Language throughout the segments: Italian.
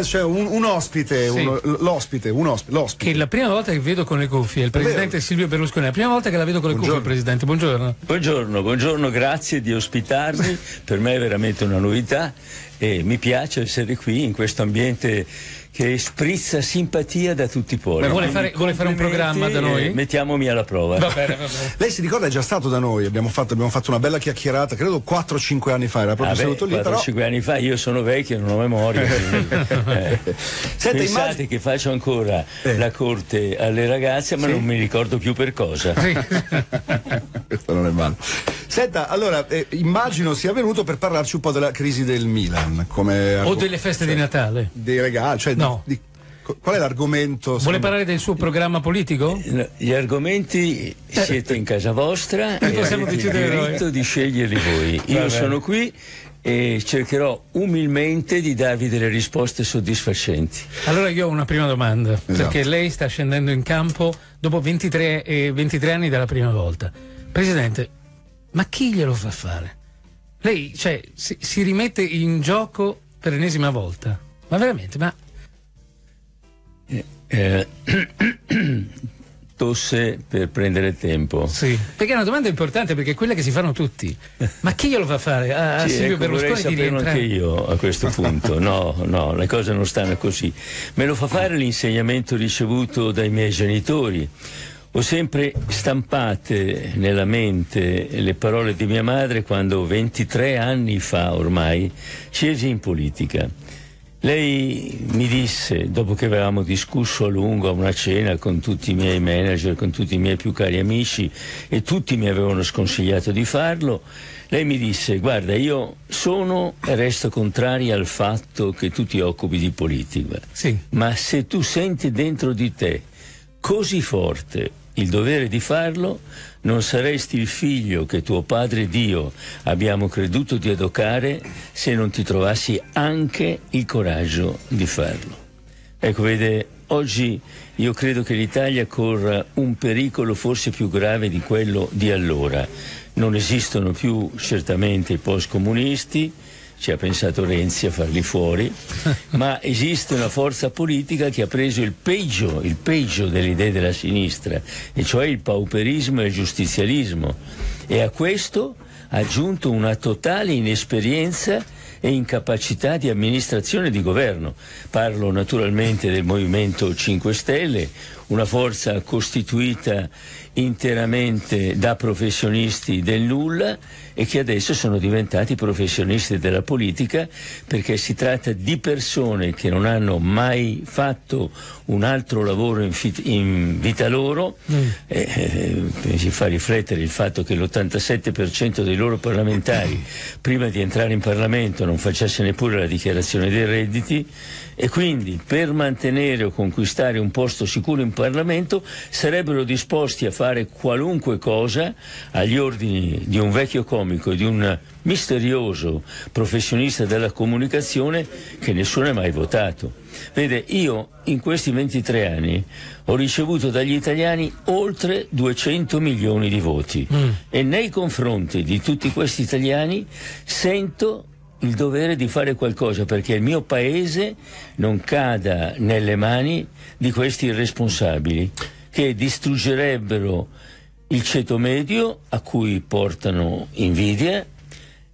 c'è un, un ospite, Sì. un- l'ospite, un ospite, l'ospite. Che è la prima volta che vedo con le cuffie il presidente vero? Silvio Berlusconi. È la prima volta che la vedo con le Buongiorno. cuffie, presidente. Buongiorno. Buongiorno, buongiorno, grazie di ospitarmi, per me è veramente una novità e mi piace essere qui in questo ambiente che sprizza simpatia da tutti i pori. Ma vuole fare- vuole fare un programma da noi? Mettiamomi alla prova. Va bene, va bene. Lei si ricorda è già stato da noi, abbiamo fatto, abbiamo fatto una bella chiacchierata, credo 4-5 anni fa, era proprio Vabbè, seduto lì, però 4-5 anni fa io sono vecchio non ho memoria. quindi, eh. Senta, Pensate immagini- che faccio ancora Eh. la corte alle ragazze, ma Sì. non mi ricordo più per cosa. questo non è male. Senta, allora, eh, immagino sia venuto per parlarci un po' della crisi del Milan, come O delle feste di Natale. dei regali, cioè di- No. di- co- qual è l'argomento? Vuole secondo- parlare del suo programma politico? No, Gli argomenti siete in casa vostra e possiamo il decidere noi. diritto di sceglierli voi. Io sono qui e cercherò umilmente di darvi delle risposte soddisfacenti. Allora io ho una prima domanda, Esatto. perché lei sta scendendo in campo dopo 23, eh, 23 anni dalla prima volta. Presidente, ma chi glielo fa fare? Lei cioè, si, si rimette in gioco per l'ennesima volta. Ma veramente, ma Eh, tosse per prendere tempo. sì. Perché è una domanda importante, perché è quella che si fanno tutti. Ma chi glielo fa fare? A, Sì, Silvio ecco, Berlusconi di rientrare? anche io a questo punto. No, no, le cose non stanno così. Me lo fa fare l'insegnamento ricevuto dai miei genitori. Ho sempre stampate nella mente le parole di mia madre quando 23 anni fa ormai scesi in politica. Lei mi disse, dopo che avevamo discusso a lungo a una cena con tutti i miei manager, con tutti i miei più cari amici e tutti mi avevano sconsigliato di farlo, lei mi disse, guarda, io sono e resto contraria al fatto che tu ti occupi di politica, Sì. ma se tu senti dentro di te così forte il dovere di farlo, non saresti il figlio che tuo padre Dio abbiamo creduto di educare se non ti trovassi anche il coraggio di farlo. Ecco, vede, oggi io credo che l'Italia corra un pericolo forse più grave di quello di allora. Non esistono più certamente i post-comunisti, ci ha pensato Renzi a farli fuori, ma esiste una forza politica che ha preso il peggio, il peggio delle idee della sinistra, e cioè il pauperismo e il giustizialismo, e a questo ha aggiunto una totale inesperienza e incapacità di amministrazione e di governo. Parlo naturalmente del Movimento 5 Stelle, una forza costituita interamente da professionisti del nulla e che adesso sono diventati professionisti della politica perché si tratta di persone che non hanno mai fatto un altro lavoro in, fit- in vita loro. Eh, eh, mi si fa riflettere il fatto che l'87% dei loro parlamentari prima di entrare in Parlamento non facesse neppure la dichiarazione dei redditi e quindi per mantenere o conquistare un posto sicuro in Parlamento sarebbero disposti a fare qualunque cosa agli ordini di un vecchio comico e di un misterioso professionista della comunicazione che nessuno ha mai votato. Vede, io in questi 23 anni ho ricevuto dagli italiani oltre 200 milioni di voti e nei confronti di tutti questi italiani sento il dovere di fare qualcosa perché il mio paese non cada nelle mani di questi irresponsabili che distruggerebbero il ceto medio a cui portano invidia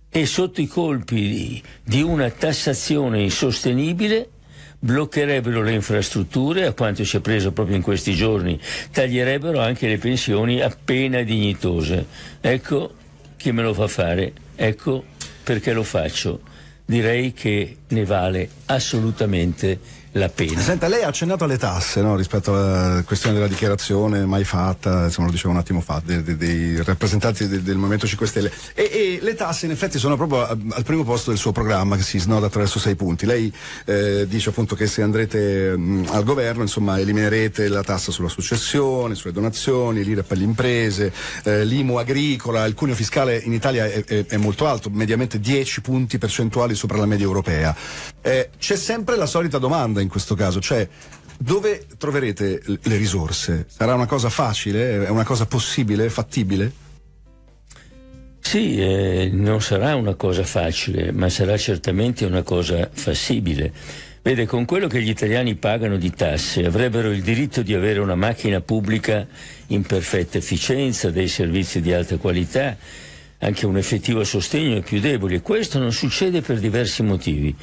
e sotto i colpi di, una tassazione insostenibile bloccherebbero le infrastrutture, a quanto si è preso proprio in questi giorni, taglierebbero anche le pensioni appena dignitose. Ecco chi me lo fa fare, ecco perché lo faccio. Direi che ne vale assolutamente la pena. Senta, lei ha accennato alle tasse no? rispetto alla questione della dichiarazione mai fatta, insomma lo dicevo un attimo fa, dei, dei- dei rappresentanti del, del Movimento 5 Stelle. E, e le tasse in effetti sono proprio al primo posto del suo programma che si snoda attraverso sei punti. Lei eh, dice appunto che se andrete mh, al governo insomma eliminerete la tassa sulla successione, sulle donazioni, l'IRE per le imprese, eh, l'IMU agricola, il cuneo fiscale in Italia è, è- è molto alto, mediamente 10 punti percentuali sopra la media europea. Eh, c'è sempre la solita domanda in questo caso, cioè dove troverete le risorse? Sarà una cosa facile? È una cosa possibile, fattibile? Sì, eh, non sarà una cosa facile, ma sarà certamente una cosa fassibile. Vede, con quello che gli italiani pagano di tasse avrebbero il diritto di avere una macchina pubblica in perfetta efficienza, dei servizi di alta qualità, anche un effettivo sostegno ai più deboli. Questo non succede per diversi motivi.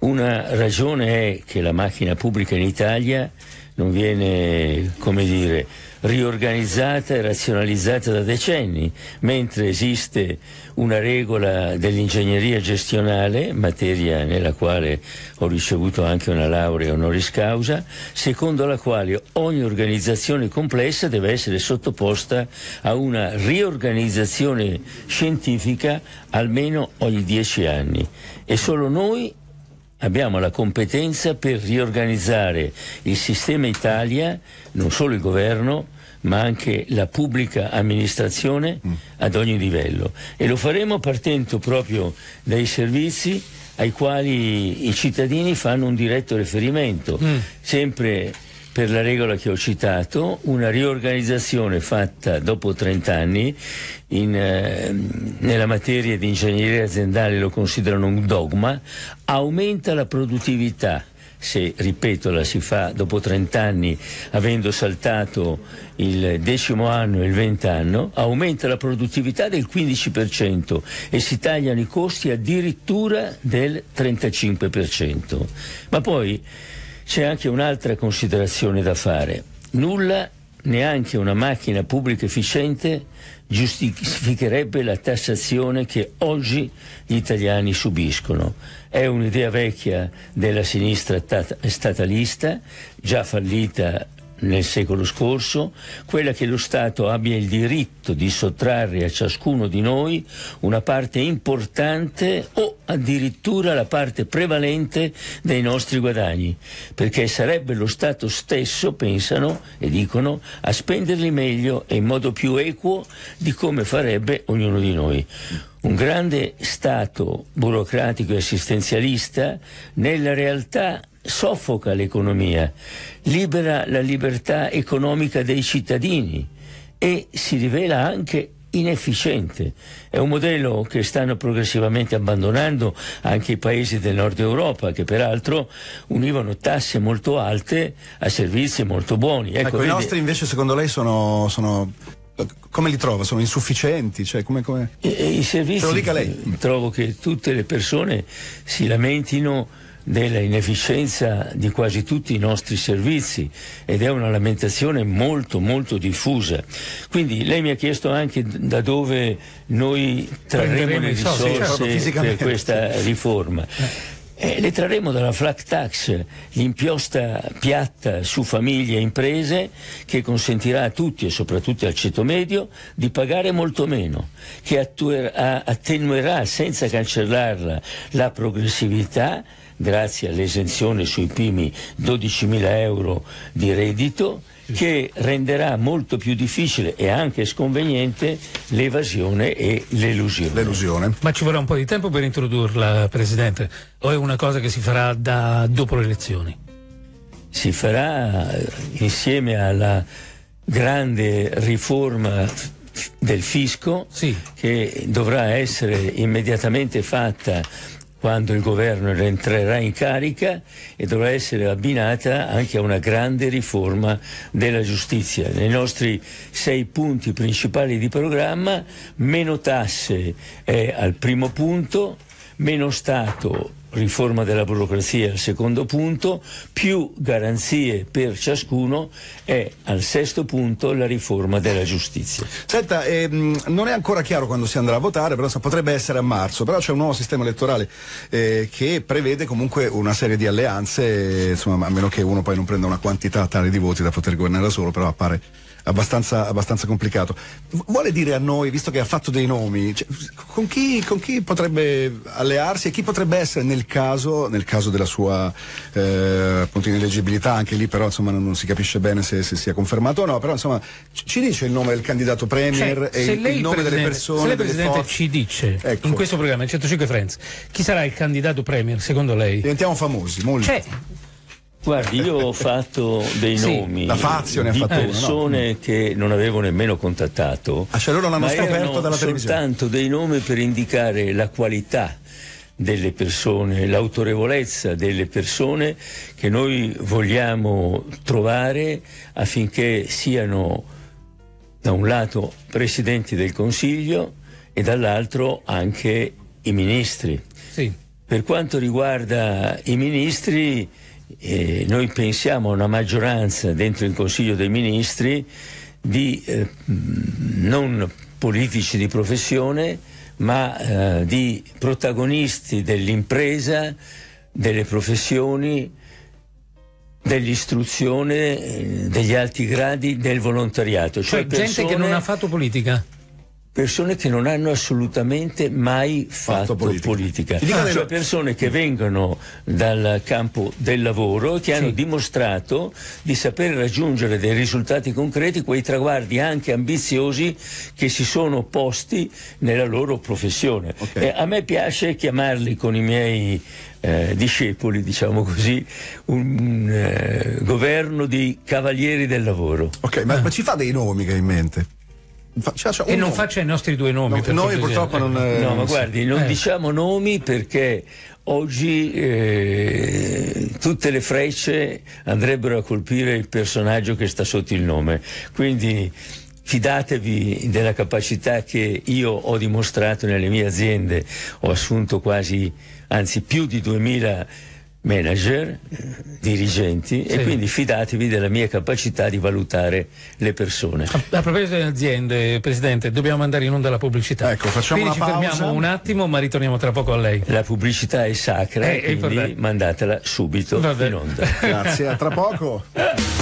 Una ragione è che la macchina pubblica in Italia non viene, come dire, riorganizzata e razionalizzata da decenni, mentre esiste una regola dell'ingegneria gestionale, materia nella quale ho ricevuto anche una laurea honoris causa, secondo la quale ogni organizzazione complessa deve essere sottoposta a una riorganizzazione scientifica almeno ogni dieci anni. E solo noi abbiamo la competenza per riorganizzare il sistema Italia, non solo il governo, ma anche la pubblica amministrazione mm. ad ogni livello. E lo faremo partendo proprio dai servizi ai quali i cittadini fanno un diretto riferimento, mm. sempre per la regola che ho citato, una riorganizzazione fatta dopo 30 anni in, eh, nella materia di ingegneria aziendale lo considerano un dogma, aumenta la produttività se, ripeto, la si fa dopo 30 anni, avendo saltato il decimo anno e il vent'anno, aumenta la produttività del 15% e si tagliano i costi addirittura del 35%. Ma poi c'è anche un'altra considerazione da fare. Nulla, neanche una macchina pubblica efficiente, giustificherebbe la tassazione che oggi gli italiani subiscono. È un'idea vecchia della sinistra statalista, già fallita nel secolo scorso, quella che lo Stato abbia il diritto di sottrarre a ciascuno di noi una parte importante o addirittura la parte prevalente dei nostri guadagni, perché sarebbe lo Stato stesso, pensano e dicono, a spenderli meglio e in modo più equo di come farebbe ognuno di noi. Un grande Stato burocratico e assistenzialista nella realtà soffoca l'economia, libera la libertà economica dei cittadini e si rivela anche inefficiente. È un modello che stanno progressivamente abbandonando anche i paesi del nord Europa, che peraltro univano tasse molto alte a servizi molto buoni. Ecco, ecco i nostri invece secondo lei sono, sono... Come li trova? Sono insufficienti? Cioè, come, come... E, e I servizi, trovo che tutte le persone si lamentino della inefficienza di quasi tutti i nostri servizi ed è una lamentazione molto molto diffusa. Quindi lei mi ha chiesto anche da dove noi trarremo le risorse certo, per questa riforma. Eh. Eh, le trarremo dalla flat tax, l'imposta piatta su famiglie e imprese che consentirà a tutti e soprattutto al ceto medio di pagare molto meno, che attenuerà senza cancellarla la progressività grazie all'esenzione sui primi 12.000 euro di reddito che renderà molto più difficile e anche sconveniente l'evasione e l'elusione. l'elusione. Ma ci vorrà un po' di tempo per introdurla, Presidente, o è una cosa che si farà da dopo le elezioni? Si farà eh, insieme alla grande riforma del fisco sì. che dovrà essere immediatamente fatta quando il governo rientrerà in carica e dovrà essere abbinata anche a una grande riforma della giustizia. Nei nostri sei punti principali di programma, meno tasse è al primo punto, meno Stato riforma della burocrazia al secondo punto, più garanzie per ciascuno è al sesto punto la riforma della giustizia. Senta, ehm, non è ancora chiaro quando si andrà a votare, però potrebbe essere a marzo, però c'è un nuovo sistema elettorale eh, che prevede comunque una serie di alleanze, insomma, a meno che uno poi non prenda una quantità tale di voti da poter governare da solo, però appare abbastanza, abbastanza complicato. Vuole dire a noi, visto che ha fatto dei nomi, cioè, con, chi, con, chi, potrebbe allearsi e chi potrebbe essere nel caso, nel caso della sua eh, ineleggibilità, anche lì però insomma non, non si capisce bene se, se, sia confermato o no, però insomma ci dice il nome del candidato premier cioè, e il, il, nome delle persone. Se lei Presidente ci dice ecco. in questo programma, il 105 Friends, chi sarà il candidato premier secondo lei? Diventiamo famosi, molto. Cioè, Guardi, io ho fatto dei sì, nomi la Fazio ne ha di fatto persone uno, no? che non avevo nemmeno contattato. Ah, cioè loro l'hanno scoperto dalla televisione. soltanto dei nomi per indicare la qualità delle persone, l'autorevolezza delle persone che noi vogliamo trovare affinché siano da un lato presidenti del Consiglio e dall'altro anche i ministri. Sì. Per quanto riguarda i ministri, eh, noi pensiamo a una maggioranza dentro il Consiglio dei Ministri di eh, non politici di professione, ma eh, di protagonisti dell'impresa, delle professioni, dell'istruzione, eh, degli alti gradi, del volontariato. Cioè, Cioè, gente che non ha fatto politica. Persone che non hanno assolutamente mai fatto, Fatto politica. politica, Ti dico cioè persone che vengono dal campo del lavoro e che hanno Sì. dimostrato di saper raggiungere dei risultati concreti, quei traguardi anche ambiziosi che si sono posti nella loro professione. Ok. E a me piace chiamarli con i miei eh, discepoli, diciamo così, un eh, governo di cavalieri del lavoro. Ok, ma, ma ci fa dei nomi che hai in mente? Fa- ci faccia un E non nome. faccia i nostri due nomi. No, per noi purtroppo non. eh, No, ma guardi, non Eh. diciamo nomi perché oggi eh, tutte le frecce andrebbero a colpire il personaggio che sta sotto il nome. Quindi fidatevi della capacità che io ho dimostrato nelle mie aziende. Ho assunto quasi, anzi più di 2000 manager, eh, dirigenti Sì. e quindi fidatevi della mia capacità di valutare le persone. A, a proposito delle aziende, Presidente, dobbiamo andare in onda la pubblicità. Ecco, facciamo Quindi una ci pausa. fermiamo un attimo, ma ritorniamo tra poco a lei. La pubblicità è sacra, Eh, quindi mandatela subito Vabbè. in onda. Grazie, a tra poco.